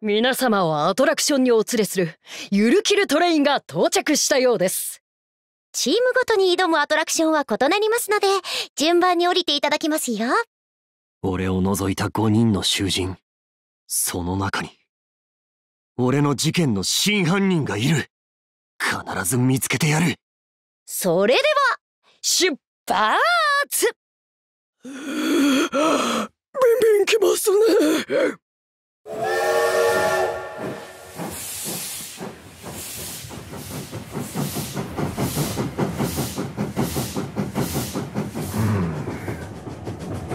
皆様をアトラクションにお連れするゆるキルトレインが到着したようです。チームごとに挑むアトラクションは異なりますので順番に降りていただきますよ。俺を除いた5人の囚人。その中に俺の事件の真犯人がいる。必ず見つけてやる。それでは出発！ビンビンきますね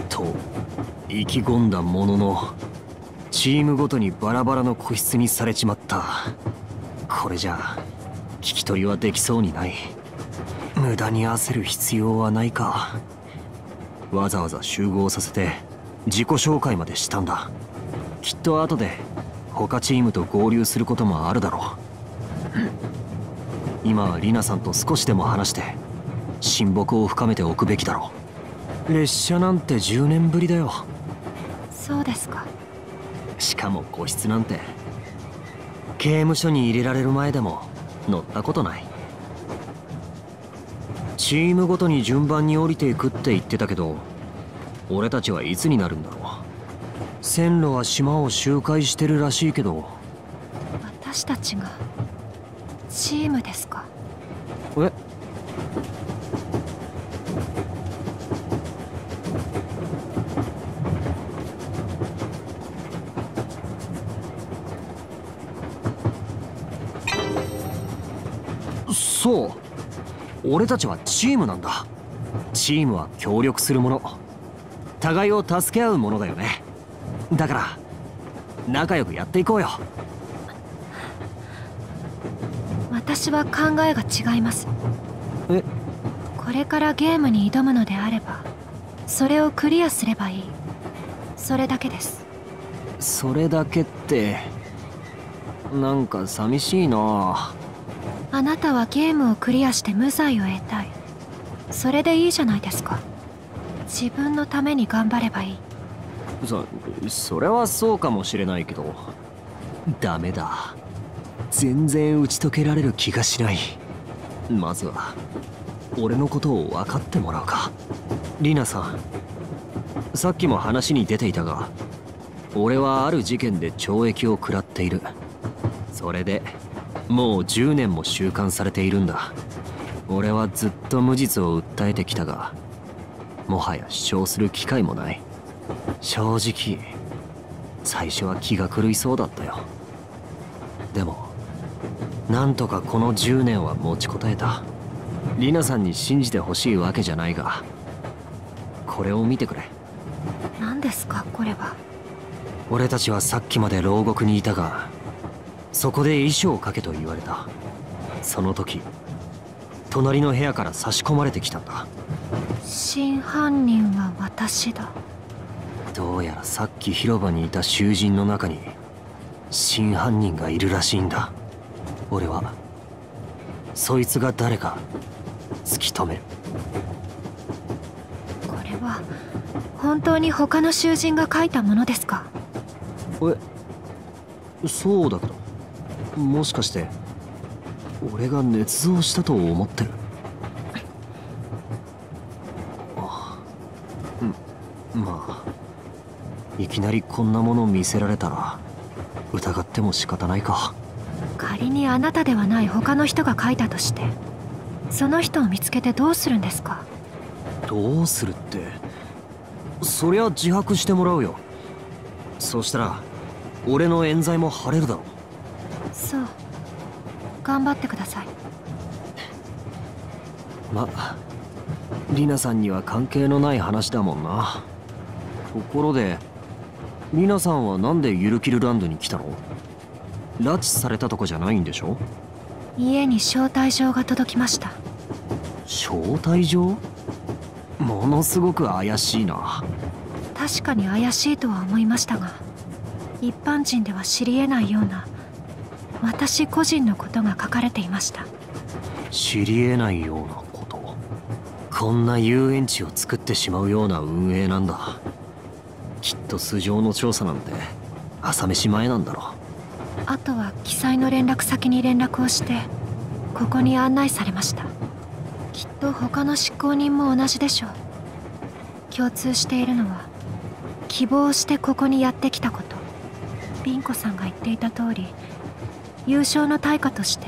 と意気込んだもののチームごとにバラバラの個室にされちまった。これじゃ聞き取りはできそうにない。無駄に焦る必要はないか。わざわざ集合させて自己紹介までしたんだ。きっと後で他チームと合流することもあるだろう。今はリナさんと少しでも話して親睦を深めておくべきだろう。列車なんて10年ぶりだよ。そうですか。しかも個室なんて。刑務所に入れられる前でも乗ったことない。チームごとに順番に降りていくって言ってたけど俺たちはいつになるんだろう。線路は島を周回してるらしいけど。私たちがチームですか。え？そう。俺たちはチームなんだ。チームは協力するもの。互いを助け合うものだよね。だから仲良くやっていこうよ。私は考えが違います。え？これからゲームに挑むのであればそれをクリアすればいい。それだけです。それだけってなんか寂しいな。ああなたはゲームをクリアして無罪を得たい。それでいいじゃないですか。自分のために頑張ればいい。そそれはそうかもしれないけどダメだ。全然打ち解けられる気がしない。まずは俺のことを分かってもらうか。リナさんさっきも話に出ていたが俺はある事件で懲役を食らっている。それでもう10年も収監されているんだ。俺はずっと無実を訴えてきたがもはや主張する機会もない。正直最初は気が狂いそうだったよ。でもなんとかこの10年は持ちこたえた。リナさんに信じてほしいわけじゃないがこれを見てくれ。何ですかこれは。俺たちはさっきまで牢獄にいたがそこで遺書を書けと言われた。その時隣の部屋から差し込まれてきたんだ。真犯人は私だ。どうやらさっき広場にいた囚人の中に真犯人がいるらしいんだ。俺はそいつが誰か突き止める。これは本当に他の囚人が書いたものですか？えそうだけどもしかして俺が捏造したと思ってる？あうん。まあいきなりこんなもの見せられたら疑っても仕方ないか。仮にあなたではない他の人が書いたとしてその人を見つけてどうするんですか？どうするってそりゃ自白してもらうよ。そしたら俺の冤罪も晴れるだろそう頑張ってください。まリナさんには関係のない話だもんな。ところでリナさんはなんでユルキルランドに来たの？拉致されたとかじゃないんでしょ？家に招待状が届きました。招待状？ものすごく怪しいな。確かに怪しいとは思いましたが一般人では知り得ないような私個人のことが書かれていました。知り得ないようなこと。こんな遊園地を作ってしまうような運営なんだ。きっと素性の調査なんて朝飯前なんだろあとは記載の連絡先に連絡をしてここに案内されました。きっと他の執行人も同じでしょう。共通しているのは希望してここにやってきたこと。ビンコさんが言っていた通り優勝の対価として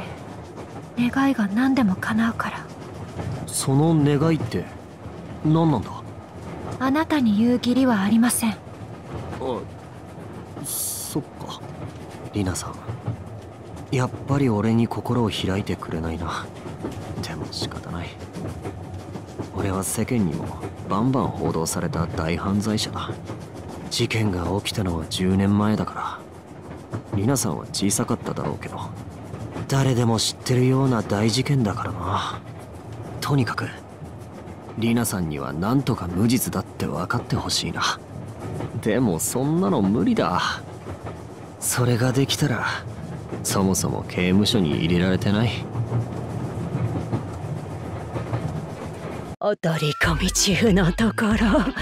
願いが何でも叶うから。その願いって何なんだ？あなたに言う義理はありません。あそっか。リナさんやっぱり俺に心を開いてくれないな。でも仕方ない。俺は世間にもバンバン報道された大犯罪者だ。事件が起きたのは10年前だからリナさんは小さかっただろうけど誰でも知ってるような大事件だからな。とにかくリナさんには何とか無実だって分かってほしいな。でもそんなの無理だ。それができたらそもそも刑務所に入れられてない。踊り込み中のところ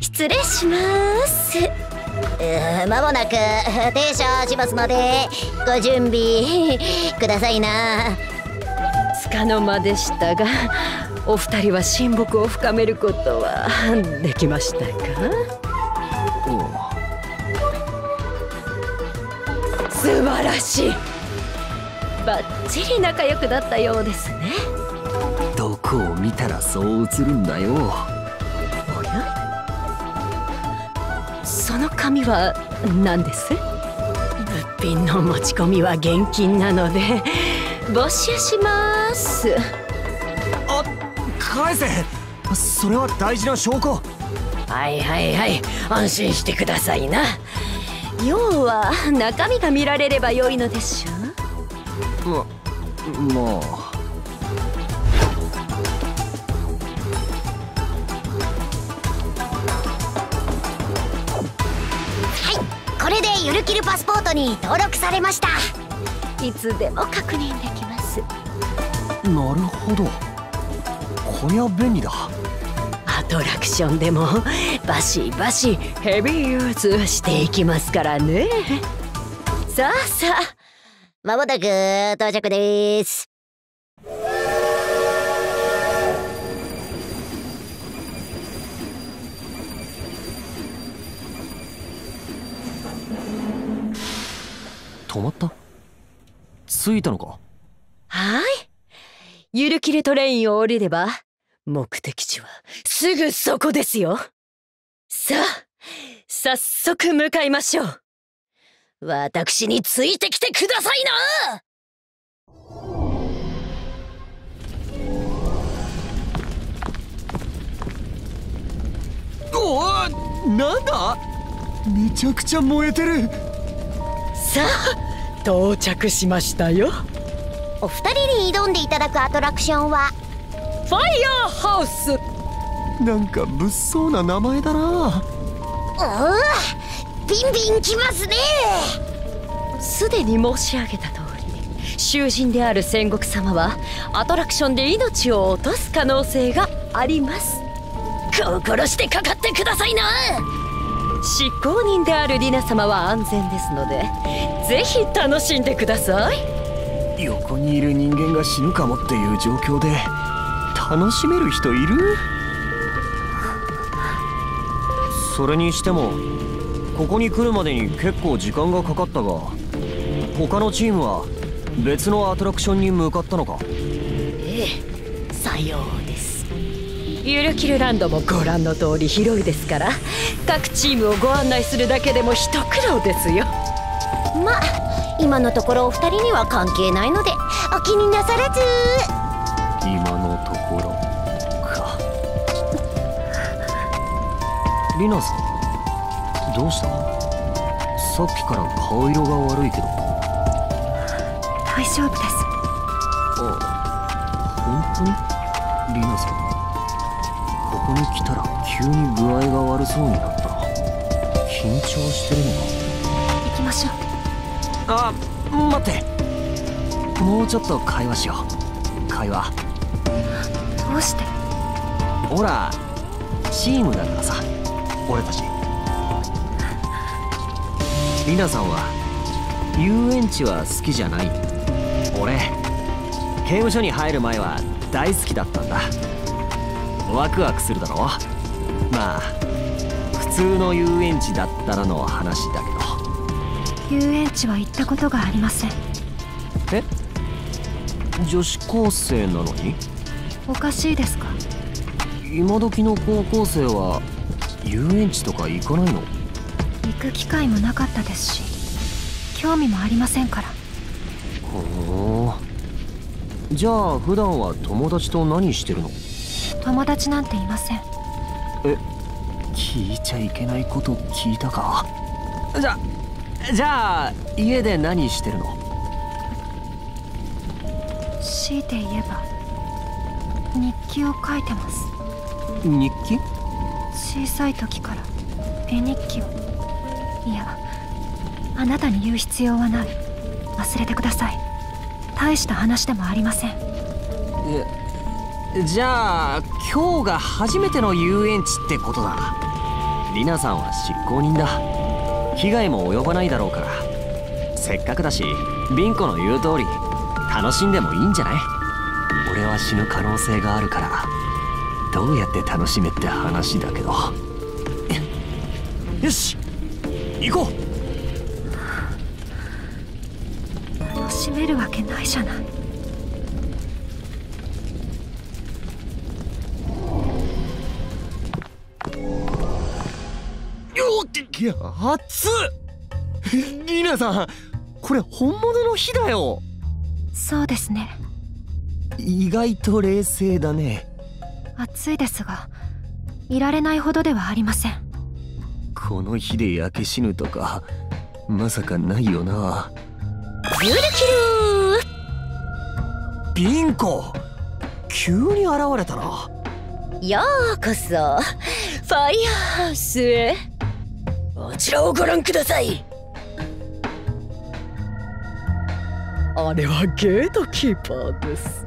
失礼します。まもなく 停車しますのでご準備 くださいな。つかの間でしたがお二人は親睦を深めることは できましたか？素晴らしい。バッチリ仲良くなったようですね。どこを見たらそう映るんだよ紙は何です？物品の持ち込みは現金なので没収します。あ返せ。それは大事な証拠。はいはいはい。安心してくださいな。要は中身が見られれば良いのでしょ？ままあゆるキルパスポートに登録されました。いつでも確認できます。なるほど。こりゃ便利だ。アトラクションでもバシバシヘビーユーズしていきますからね。さあさあまもなく到着です止まった？着いたのか？はい。ゆるキルトレインを降りれば目的地はすぐそこですよ。さあ早速向かいましょう。私についてきてくださいな！おおなんだ？めちゃくちゃ燃えてるさあ到着しましたよ。お二人に挑んでいただくアトラクションは？ファイヤーハウス。なんか物騒な名前だな。おおビンビンきますね。すでに申し上げた通り囚人である戦国様はアトラクションで命を落とす可能性があります。心してかかってくださいな執行人であるリナ様は安全ですのでぜひ楽しんでください。横にいる人間が死ぬかもっていう状況で楽しめる人いる？それにしてもここに来るまでに結構時間がかかったが他のチームは別のアトラクションに向かったのか？ええさようですゆるキルランドもご覧の通り広いですから各チームをご案内するだけでも一苦労ですよ。まあ今のところお二人には関係ないのでお気になさらず。今のところ。かリナさんどうしたさっきから顔色が悪いけど。大丈夫です。あ本当に？リナさんここに来たら急に具合が悪そうになった。緊張してるの行きましょう。かあ待って。もうちょっと会話しよう。会話。どうして？ほらチームだからさ。俺たち。リナさんは遊園地は好きじゃない。俺刑務所に入る前は大好きだったんだワクワクするだろまあ普通の遊園地だったらの話だけ遊園地は行ったことがありません。どえ？女子高生なのに？おかしいですか？今時の高校生は遊園地とか行かないの？行く機会もなかったですし興味もありませんから。ほう。じゃあ普段は友達と何してるの？友達なんていません。え聞いちゃいけないこと聞いたか？じゃじゃあ家で何してるの？強いて言えば日記を書いてます。日記？小さい時から絵日記を。いやあなたに言う必要はない。忘れてください。大した話でもありません。えじゃあ今日が初めての遊園地ってことだ。リナさんは執行人だ。被害も及ばないだろうから。せっかくだしビンコの言う通り楽しんでもいいんじゃない？俺は死ぬ可能性があるから。どうやって楽しめって話だけど。よし行こう。楽しめるわけないじゃない。よっいや熱っリナさんこれ本物の火だよ。そうですね。意外と冷静だね。暑いですがいられないほどではありません。この火で焼け死ぬとかまさかないよな。ゆるきるビンコ急に現れたな。ようこそ。ファイヤーハウス。へあちらをご覧ください。あれはゲートキーパーです。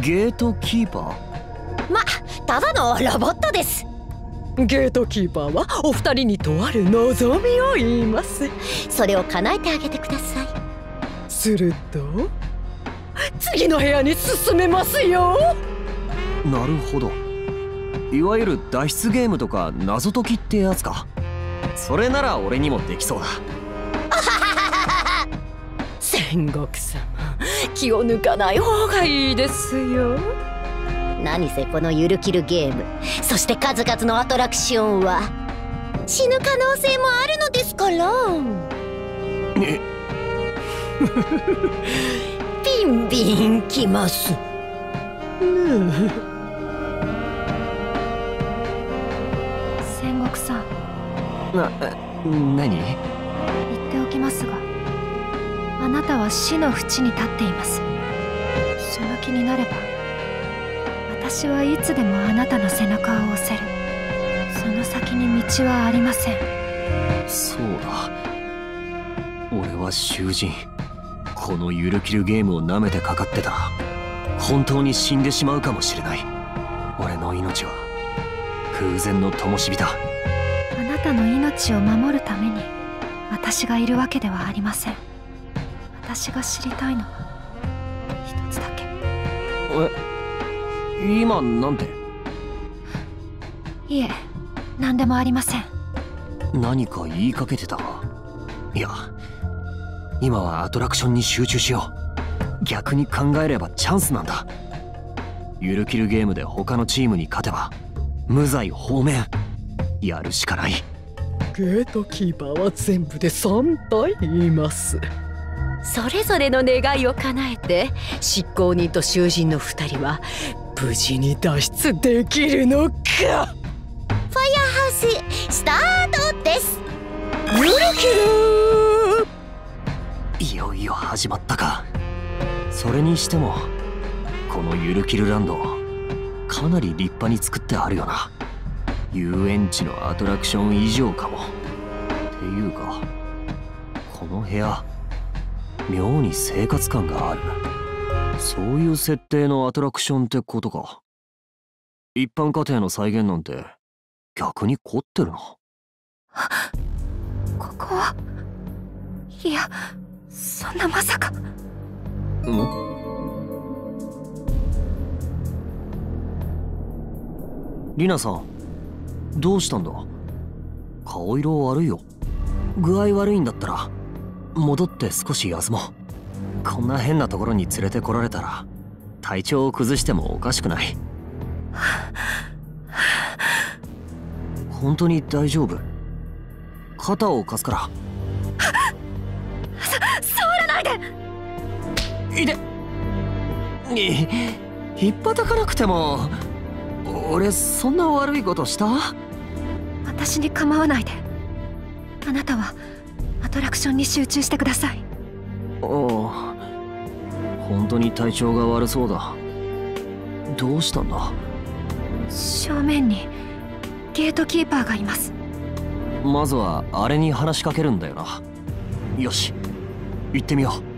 ゲートキーパー？まただのロボットです。ゲートキーパーはお二人にとある望みを言います。それを叶えてあげてください。すると？次の部屋に進めますよ。なるほど。いわゆる脱出ゲームとか謎解きってやつかそれなら俺にもできそうだ。戦国様気を抜かない方がいいですよ。何せこのゆるキルゲームそして数々のアトラクションは死ぬ可能性もあるのですから。え ビンビンきますな何？言っておきますがあなたは死の淵に立っています。その気になれば私はいつでもあなたの背中を押せる。その先に道はありません。そうだ。俺は囚人。このゆるキルゲームを舐めてかかってた。ら本当に死んでしまうかもしれない。俺の命は空前の灯火だたの命を守るために私がいるわけではありません。私が知りたいのは一つだけ。え今なんて？いえ何でもありません。何か言いかけてた？いや今はアトラクションに集中しよう。逆に考えればチャンスなんだ。ゆるキルゲームで他のチームに勝てば無罪放免。やるしかないゲートキーパーは全部で3体います。それぞれの願いを叶えて執行人と囚人の2人は無事に脱出できるのか。ハウススタートです。ゆるキルいよいよ始まったか。それにしてもこのゆるキルランドかなり立派に作ってあるよな遊園地のアトラクション以上かも。っていうかこの部屋妙に生活感がある。そういう設定のアトラクションってことか。一般家庭の再現なんて逆に凝ってるな。ここは？いやそんなまさか。ん？リナさんどうしたんだ？顔色悪いよ。具合悪いんだったら戻って少し休もう。こんな変なところに連れてこられたら体調を崩してもおかしくない。本当に大丈夫？肩を貸すから。触らないで！いで。い引っ叩かなくても俺そんな悪いことした？私に構わないで。あなたはアトラクションに集中してください。おあ本当に体調が悪そうだ。どうしたんだ？正面にゲートキーパーがいます。まずはあれに話しかけるんだよな。よし行ってみよう